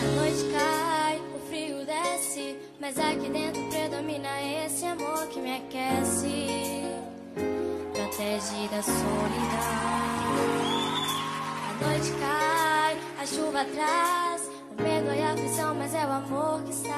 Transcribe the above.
A noite cai, o frio desce, mas aqui dentro predomina esse amor que me aquece, protege da solidão. A noite cai, a chuva traz o medo e a aflição, mas é o amor que está